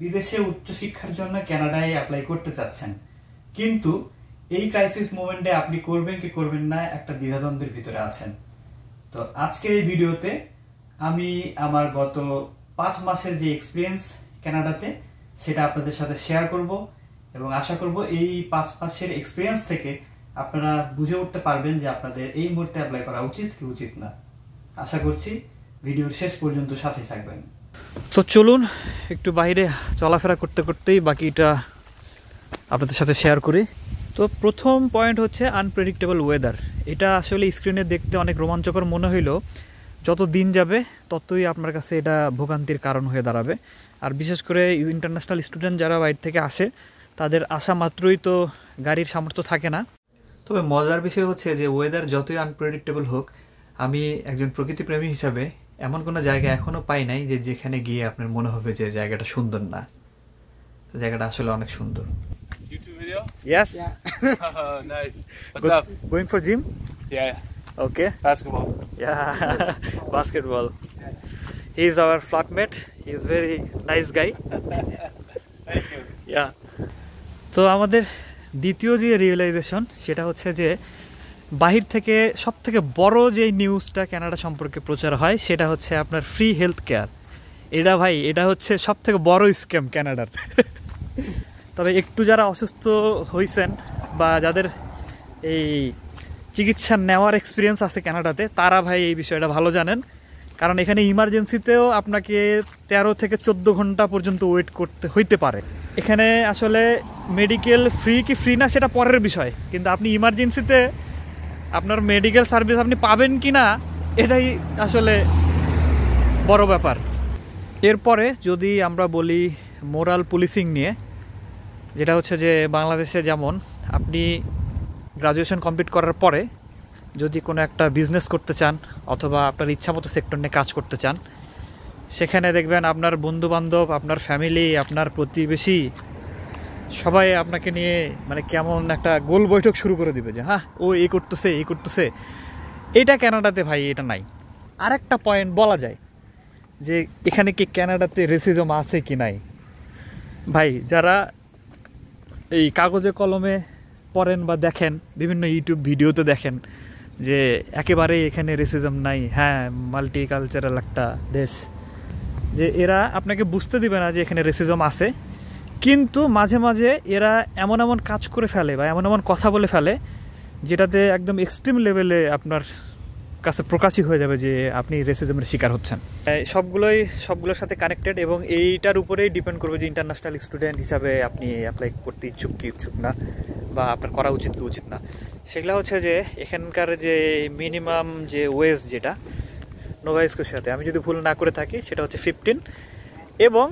বিদেশে উচ্চশিক্ষার জন্য কানাডায় অ্যাপ্লাই করতে চাচ্ছেন। কিন্তু এই ক্রাইসিস মোমেন্টে আপনি করবেন কি করবেন না, একটা দ্বিধাদ্বন্দ্বের ভিতরে আছেন। তো আজকের এই ভিডিওতে আমি আমার গত পাঁচ মাসের যে এক্সপিরিয়েন্স কানাডাতে সেটা আপনাদের সাথে শেয়ার করব এবং আশা করব এই পাঁচ মাসের এক্সপিরিয়েন্স থেকে আপনারা বুঝে উঠতে পারবেন যে আপনাদের এই মুহূর্তে অ্যাপ্লাই করা উচিত কি উচিত না। আশা করছি ভিডিওর শেষ পর্যন্ত সাথে থাকবেন। তো চলুন, একটু বাইরে চলাফেরা করতে করতেই বাকিটা আপনাদের সাথে শেয়ার করি। তো প্রথম পয়েন্ট হচ্ছে আনপ্রেডিক্টেবল ওয়েদার এটা আসলে স্ক্রিনে দেখতে অনেক রোমাঞ্চকর মনে হইলেও যত দিন যাবে, ততই আপনার কাছে এটা ভোগান্তির কারণ হয়ে দাঁড়াবে। আর বিশেষ করে ইন্টারন্যাশনাল স্টুডেন্ট যারা বাইরে থেকে আসে, তাদের আসা মাত্রই তো গাড়ির সামর্থ্য থাকে না। তবে মজার বিষয় হচ্ছে যে ওয়েদার যতই আনপ্রেডিক্টেবল হোক, আমি একজন প্রকৃতিপ্রেমী হিসাবে এমন কোনো জায়গা এখনও পাই নাই যে যেখানে গিয়ে আপনার মনে হবে যে জায়গাটা সুন্দর না জায়গাটা আসলে অনেক সুন্দর YouTube video? Yes Oh, nice. What's up? Going for gym Yeah, okay basketball. Yeah, basketball. He is our flatmate. He is very nice guy. Thank you. Yeah. তো আমাদের দ্বিতীয় যে রিয়েলাইজেশন সেটা হচ্ছে যে বাহির থেকে সব থেকে বড় যে নিউজটা ক্যানাডা সম্পর্কে প্রচার হয়, সেটা হচ্ছে আপনার ফ্রি হেলথ কেয়ার এটা ভাই, এটা হচ্ছে সব থেকে বড় স্ক্যাম ক্যানাডার। তবে একটু যারা অসুস্থ হয়েছেন বা যাদের এই চিকিৎসা নেওয়ার এক্সপিরিয়েন্স আছে কানাডাতে তারা ভাই এই বিষয়টা ভালো জানেন। কারণ এখানে ইমার্জেন্সিতেও আপনাকে তেরো থেকে চোদ্দ ঘণ্টা পর্যন্ত ওয়েট করতে হইতে পারে। এখানে আসলে মেডিকেল ফ্রি কি ফ্রি না, সেটা পরের বিষয়। কিন্তু আপনি ইমার্জেন্সিতে আপনার মেডিকেল সার্ভিস আপনি পাবেন কি না এটাই আসলে বড় ব্যাপার। এরপরে যদি আমরা বলি মোরাল পুলিশিং নিয়ে, যেটা হচ্ছে যে বাংলাদেশে যেমন আপনি গ্রাজুয়েশন কমপ্লিট করার পরে যদি কোনো একটা বিজনেস করতে চান অথবা আপনার ইচ্ছামতো সেক্টর নিয়ে কাজ করতে চান, সেখানে দেখবেন আপনার বন্ধু বান্ধব আপনার ফ্যামিলি আপনার প্রতিবেশী সবাই আপনাকে নিয়ে মানে কেমন একটা গোল বৈঠক শুরু করে দিবে যে হ্যাঁ ও এ করতেছে এই করতেছে। এটা ক্যানাডাতে ভাই এটা নাই। আরেকটা পয়েন্ট বলা যায় যে, এখানে কি কানাডাতে রেসিজম আছে কি নাই? ভাই, যারা এই কাগজে কলমে পড়েন বা দেখেন, বিভিন্ন ইউটিউব ভিডিওতে দেখেন যে, একেবারেই এখানে রেসিজম নাই হ্যাঁ মাল্টি কালচারাল একটা দেশ, যে এরা আপনাকে বুঝতে দিবে না যে এখানে রেসিজম আছে। কিন্তু মাঝে মাঝে এরা এমন এমন কাজ করে ফেলে বা এমন এমন কথা বলে ফেলে যেটাতে একদম এক্সট্রিম লেভেলে আপনার কাছে প্রকাশই হয়ে যাবে যে আপনি রেসিজমের শিকার হচ্ছেন। সবগুলোই, সবগুলোর সাথে কানেক্টেড এবং এইটার উপরেই ডিপেন্ড করবে যে ইন্টারন্যাশনাল স্টুডেন্ট হিসাবে আপনি অ্যাপ্লাই করতে ইচ্ছুক কি ইচ্ছুক না বা আপনার করা উচিত কি উচিত না। সেগুলো হচ্ছে যে এখানকার যে মিনিমাম যে ওয়েজ যেটা নোভাইস্কোর সাথে আমি যদি ভুল না করে থাকি, সেটা হচ্ছে ফিফটিন এবং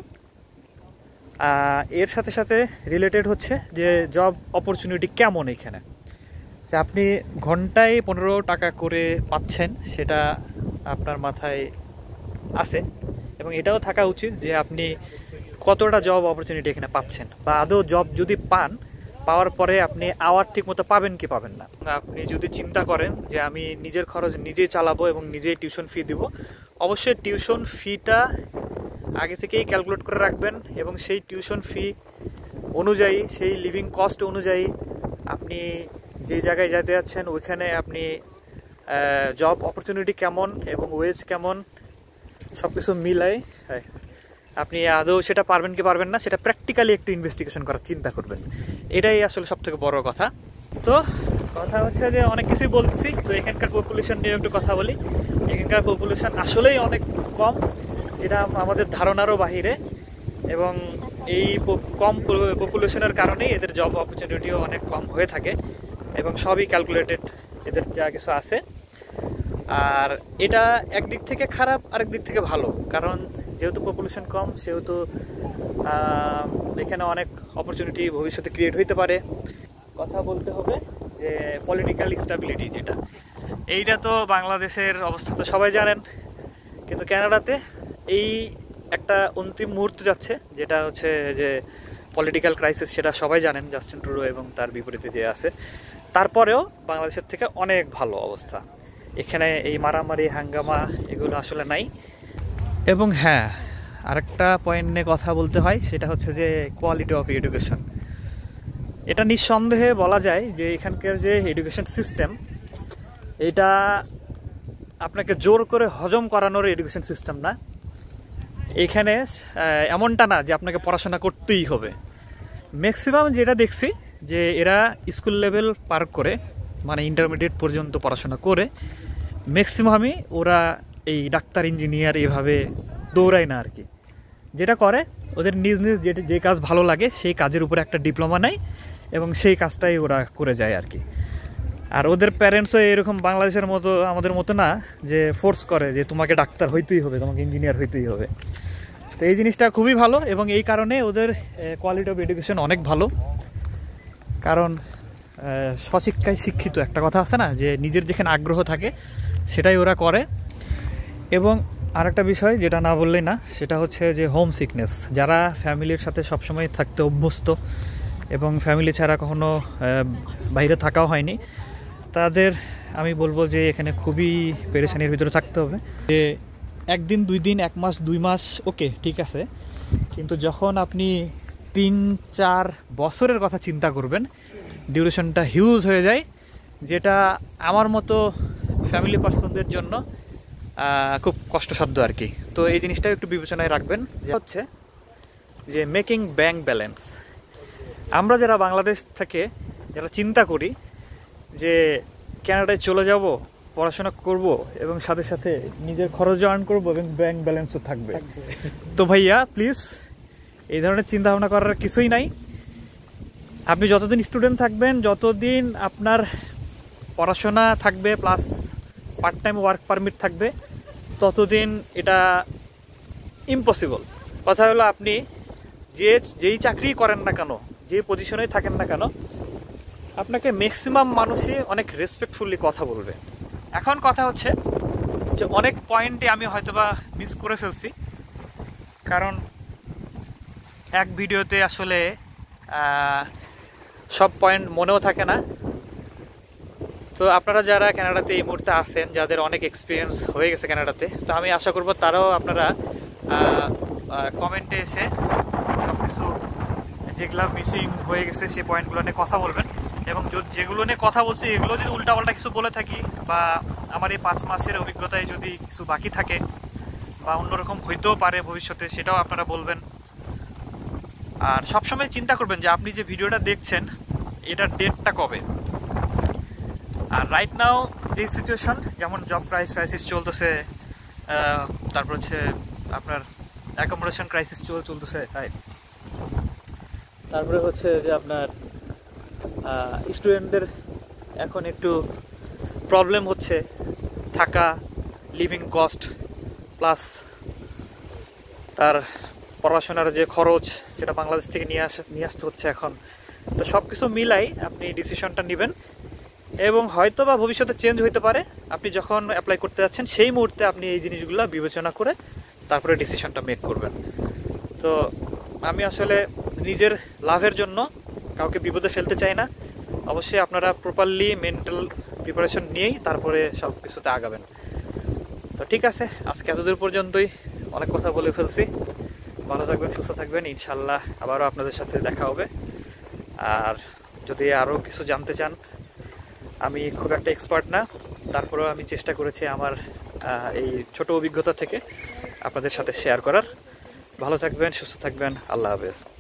এর সাথে সাথে রিলেটেড হচ্ছে যে জব অপরচুনিটি কেমন এখানে? যে আপনি ঘন্টায় পনেরো টাকা করে পাচ্ছেন, সেটা আপনার মাথায় আছে। এবং এটাও থাকা উচিত যে আপনি কতটা জব অপরচুনিটি এখানে পাচ্ছেন। বা আদৌ জব যদি পান, পাওয়ার পরে আপনি আওয়ার ঠিক মতো পাবেন কি পাবেন না। আপনি যদি চিন্তা করেন যে আমি নিজের খরচ নিজেই চালাবো এবং নিজেই টিউশন ফি দিব, অবশ্যই টিউশন ফিটা আগে থেকেই ক্যালকুলেট করে রাখবেন এবং সেই টিউশন ফি অনুযায়ী সেই লিভিং কস্ট অনুযায়ী আপনি যে জায়গায় যেতে যাচ্ছেন ওইখানে আপনি জব অপরচুনিটি কেমন এবং ওয়েজ কেমন সব কিছু মিলাই হ্যাঁ, আপনি আদৌ সেটা পারবেন কি পারবেন না সেটা প্র্যাকটিক্যালি একটু ইনভেস্টিগেশন করার চিন্তা করবেন। এটাই আসলে সব থেকে বড় কথা। তো কথা হচ্ছে যে অনেক কিছুই বলতেছি তো এখানকার পপুলেশন নিয়ে একটু কথা বলি। এখানকার পপুলেশন আসলেই অনেক কম। যেটা আমাদের ধারণারও বাহিরে এবং এই কম পপুলেশনের কারণেই এদের জব অপরচুনিটিও অনেক কম হয়ে থাকে এবং সবই ক্যালকুলেটেড এদের যা কিছু আছে। আর এটা একদিক থেকে খারাপ, আরেক দিক থেকে ভালো। কারণ যেহেতু পপুলেশন কম, সেহেতু এখানে অনেক অপরচুনিটি ভবিষ্যতে ক্রিয়েট হইতে পারে। কথা বলতে হবে যে পলিটিক্যাল স্টাবিলিটি যেটা। এইটা তো বাংলাদেশের অবস্থা তো সবাই জানেন। কিন্তু কানাডাতে এই একটা অন্তিম মুহূর্ত যাচ্ছে, যেটা হচ্ছে যে পলিটিক্যাল ক্রাইসিস সেটা সবাই জানেন জাস্টিন ট্রুডো এবং তার বিপরীতে যে আছে। তারপরেও বাংলাদেশের থেকে অনেক ভালো অবস্থা। এখানে এই মারামারি, হাঙ্গামা এগুলো আসলে নাই। এবং হ্যাঁ আরেকটা পয়েন্ট নিয়ে কথা বলতে হয়, সেটা হচ্ছে যে কোয়ালিটি অফ এডুকেশন এটা নিঃসন্দেহে বলা যায় যে এখানকার যে এডুকেশন সিস্টেম এটা আপনাকে জোর করে হজম করানোর এডুকেশন সিস্টেম না। এখানে এমনটা না যে আপনাকে পড়াশোনা করতেই হবে। ম্যাক্সিমাম যেটা দেখছি, যে এরা স্কুল লেভেল পার করে মানে ইন্টারমিডিয়েট পর্যন্ত পড়াশোনা করে ম্যাক্সিমামই ওরা এই ডাক্তার ইঞ্জিনিয়ার এভাবে দৌড়ায় না আর কি যেটা করে, ওদের নিজ নিজ যে যে কাজ ভালো লাগে, সেই কাজের উপরে একটা ডিপ্লোমা নেয় এবং সেই কাজটাই ওরা করে যায় আর কি আর ওদের প্যারেন্টসও এরকম বাংলাদেশের মতো, আমাদের মতো না, যে ফোর্স করে যে তোমাকে ডাক্তার হইতেই হবে, তোমাকে ইঞ্জিনিয়ার হইতেই হবে। তো এই জিনিসটা খুবই ভালো এবং এই কারণে ওদের কোয়ালিটি অফ এডুকেশন অনেক ভালো। কারণ স্বশিক্ষায় শিক্ষিত একটা কথা আছে না, যে নিজের যেখানে আগ্রহ থাকে, সেটাই ওরা করে। এবং আরেকটা বিষয় যেটা না বললেই না, সেটা হচ্ছে যে হোম সিকনেস যারা ফ্যামিলির সাথে সবসময় থাকতে অভ্যস্ত এবং ফ্যামিলি ছাড়া কখনো বাইরে থাকাও হয়নি, তাদের আমি বলব যে এখানে খুবই পেরেশানির ভিতরে থাকতে হবে। যে একদিন, দুই দিন, এক মাস, দুই মাস, ওকে, ঠিক আছে। কিন্তু যখন আপনি তিন, চার বছরের কথা চিন্তা করবেন ডিউরেশনটা হিউজ হয়ে যায়, যেটা আমার মতো ফ্যামিলি পার্সনদের জন্য খুব কষ্টসাধ্য আর কি। তো এই জিনিসটা একটু বিবেচনায় রাখবেন, যে হচ্ছে যে মেকিং ব্যাংক ব্যালেন্স আমরা যারা বাংলাদেশ থেকে যারা চিন্তা করি যে ক্যানাডায় চলে যাব পড়াশোনা করব এবং সাথে সাথে নিজের খরচও আর্ন করব এবং ব্যাংক ব্যালেন্সও থাকবে। তো ভাইয়া প্লিজ এই ধরনের চিন্তা ভাবনা করার কিছুই নাই। আপনি যতদিন স্টুডেন্ট থাকবেন যতদিন আপনার পড়াশোনা থাকবে plus part time work permit থাকবে ততদিন এটা ইম্পসিবল কথা হলো আপনি যে যেই চাকরি করেন না কেন যে পজিশনে থাকেন না কেন আপনাকে ম্যাক্সিমাম মানুষই অনেক রেসপেক্টফুলি কথা বলবে। এখন কথা হচ্ছে যে অনেক পয়েন্টে আমি হয়তোবা মিস করে ফেলছি। কারণ এক ভিডিওতে আসলে সব পয়েন্ট মনেও থাকে না। তো আপনারা যারা কানাডাতে এই মুহূর্তে আছেন, যাদের অনেক এক্সপিরিয়েন্স হয়ে গেছে কানাডাতে তো আমি আশা করব তারাও আপনারা কমেন্টে এসে সব কিছু যেগুলো মিসিং হয়ে গেছে, সেই পয়েন্টগুলো নিয়ে কথা বলবেন। এবং যেগুলো নিয়ে কথা বলছি, এগুলো যদি উল্টাপাল্টা কিছু বলে থাকি, বা আমার এই পাঁচ মাসের অভিজ্ঞতায় যদি কিছু বাকি থাকে, বা অন্যরকম হইতেও পারে ভবিষ্যতে, সেটাও আপনারা বলবেন। আর সবসময় চিন্তা করবেন যে আপনি যে ভিডিওটা দেখছেন, এটার ডেটটা কবে? আর রাইট নাও যে সিচুয়েশন যেমন জব প্রাইস ক্রাইসিস চলতেছে তারপর হচ্ছে আপনার অ্যাকোমোডেশন ক্রাইসিস চলতেছে রাইট তারপরে হচ্ছে যে আপনার স্টুডেন্টদের এখন একটু প্রবলেম হচ্ছে থাকা লিভিং কস্ট প্লাস তার পড়াশোনার যে খরচ সেটা বাংলাদেশ থেকে নিয়ে আস নিয়ে আসতে হচ্ছে এখন। তো সব কিছু মিলাই আপনি ডিসিশনটা নেবেন এবং হয়তো বা ভবিষ্যতে চেঞ্জ হইতে পারে। আপনি যখন অ্যাপ্লাই করতে যাচ্ছেন, সেই মুহূর্তে আপনি এই জিনিসগুলো বিবেচনা করে তারপরে ডিসিশনটা মেক করবেন। তো আমি আসলে নিজের লাভের জন্য কাউকে বিপদে ফেলতে চাই না। অবশ্যই আপনারা প্রপারলি মেন্টাল প্রিপারেশন নিয়েই তারপরে সব কিছুতে আগাবেন। তো ঠিক আছে, আজকে এতদূর পর্যন্তই অনেক কথা বলে ফেলছি। ভালো থাকবেন, সুস্থ থাকবেন ইনশাল্লাহ আবারও আপনাদের সাথে দেখা হবে। আর যদি আরও কিছু জানতে চান, আমি খুব একটা এক্সপার্ট না। তারপরেও আমি চেষ্টা করেছি আমার এই ছোট অভিজ্ঞতা থেকে আপনাদের সাথে শেয়ার করার। ভালো থাকবেন, সুস্থ থাকবেন, আল্লাহ হাফেজ।